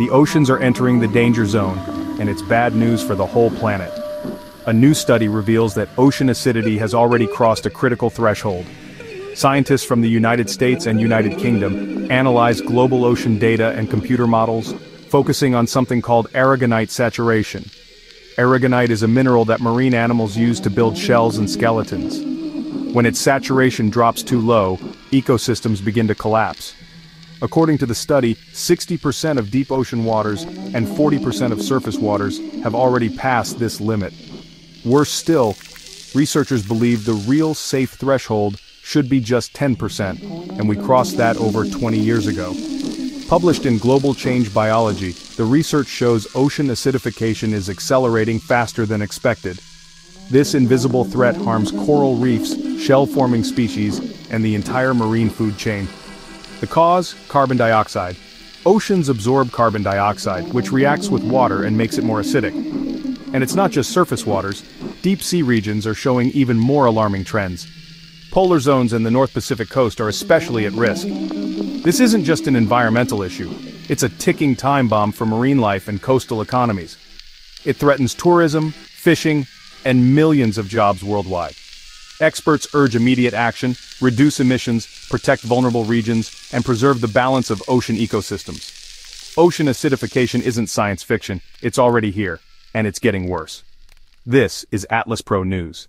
The oceans are entering the danger zone, and it's bad news for the whole planet. A new study reveals that ocean acidity has already crossed a critical threshold. Scientists from the United States and United Kingdom analyzed global ocean data and computer models, focusing on something called aragonite saturation. Aragonite is a mineral that marine animals use to build shells and skeletons. When its saturation drops too low, ecosystems begin to collapse. According to the study, 60% of deep ocean waters and 40% of surface waters have already passed this limit. Worse still, researchers believe the real safe threshold should be just 10%, and we crossed that over 20 years ago. Published in Global Change Biology, the research shows ocean acidification is accelerating faster than expected. This invisible threat harms coral reefs, shell-forming species, and the entire marine food chain. The cause? Carbon dioxide. Oceans absorb carbon dioxide, which reacts with water and makes it more acidic. And it's not just surface waters, deep sea regions are showing even more alarming trends. Polar zones and the North Pacific coast are especially at risk. This isn't just an environmental issue, it's a ticking time bomb for marine life and coastal economies. It threatens tourism, fishing, and millions of jobs worldwide. Experts urge immediate action, reduce emissions, protect vulnerable regions, and preserve the balance of ocean ecosystems. Ocean acidification isn't science fiction, it's already here and it's getting worse. This is AtlesPro News.